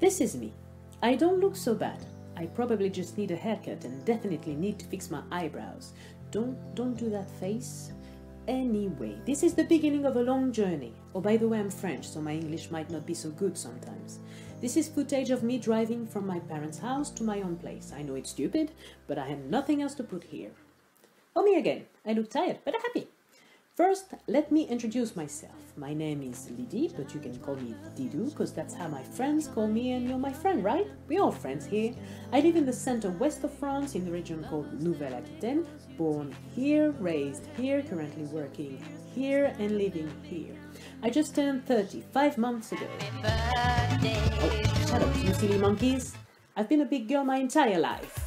This is me. I don't look so bad. I probably just need a haircut and definitely need to fix my eyebrows. Don't don't do that face. Anyway, this is the beginning of a long journey. Oh, by the way, I'm French, so my English might not be so good sometimes. This is footage of me driving from my parents' house to my own place. I know it's stupid, but I have nothing else to put here. Oh, me again. I look tired, but happy. First, let me introduce myself. My name is Lydie, but you can call me Didou, because that's how my friends call me, and you're my friend, right? We're all friends here. I live in the center west of France, in the region called Nouvelle-Aquitaine. Born here, raised here, currently working here, and living here. I just turned 30, five months ago. Oh, shut up, you silly monkeys. I've been a big girl my entire life.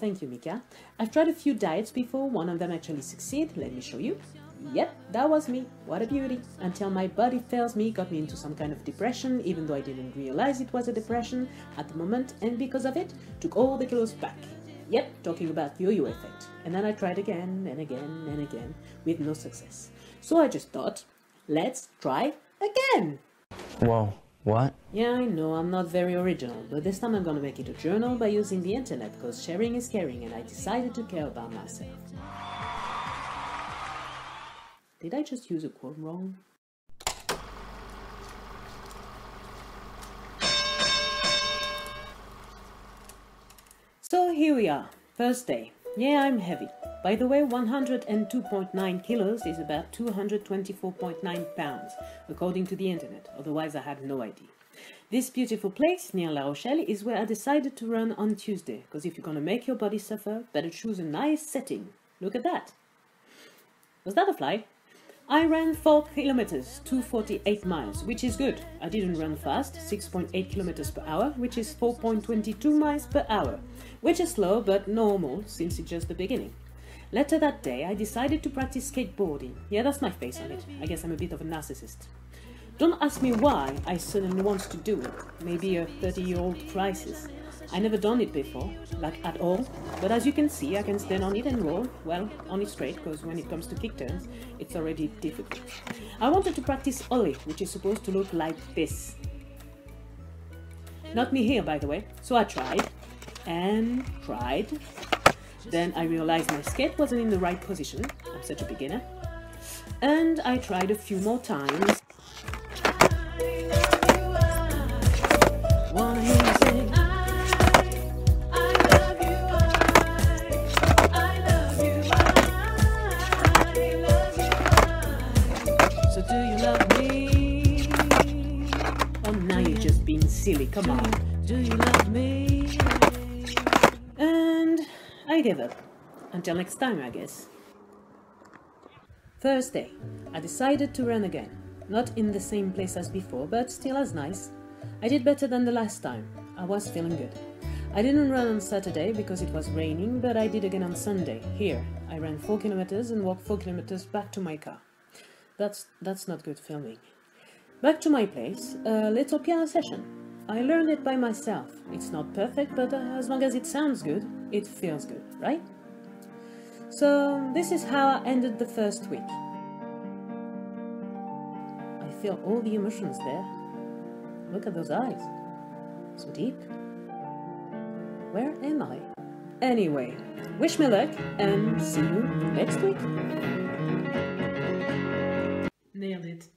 Thank you, Mika. I've tried a few diets before, one of them actually succeeded. Let me show you. Yep, that was me. What a beauty. Until my body fails me, got me into some kind of depression, even though I didn't realize it was a depression at the moment, and because of it, took all the kilos back. Yep, talking about yo-yo effect. And then I tried again and again and again, with no success. So I just thought, let's try again. Whoa, what? Yeah, I know, I'm not very original, but this time I'm gonna make it a journal by using the internet, because sharing is caring, and I decided to care about myself. Did I just use a quote wrong? So here we are, first day. Yeah, I'm heavy. By the way, 102.9 kilos is about 224.9 pounds, according to the internet, otherwise I had no idea. This beautiful place near La Rochelle is where I decided to run on Tuesday, because if you're gonna make your body suffer, better choose a nice setting. Look at that. Was that a fly? I ran 4 kilometers, 248 miles, which is good. I didn't run fast, 6.8 kilometers per hour, which is 4.22 miles per hour, which is slow but normal since it's just the beginning. Later that day, I decided to practice skateboarding. Yeah, that's my face on it. I guess I'm a bit of a narcissist. Don't ask me why I suddenly want to do it. Maybe a 30-year-old crisis. I never done it before, like at all, but as you can see, I can stand on it and roll, well, on it straight, because when it comes to kick turns, it's already difficult. I wanted to practice ollie, which is supposed to look like this. Not me here, by the way. So I tried, and tried. Then I realized my skate wasn't in the right position. I'm such a beginner. And I tried a few more times. Do you love me? Oh, now you're just being silly. Come on. Do you love me? And I give up. Until next time, I guess. Thursday. I decided to run again. Not in the same place as before, but still as nice. I did better than the last time. I was feeling good. I didn't run on Saturday because it was raining, but I did again on Sunday. Here, I ran 4 kilometers and walked 4 kilometers back to my car. That's, that's not good filming. Back to my place, a little piano session. I learned it by myself. It's not perfect, but uh, as long as it sounds good, it feels good, right? So, this is how I ended the first week. I feel all the emotions there. Look at those eyes. So deep. Where am I? Anyway, wish me luck and see you next week. Nailed it.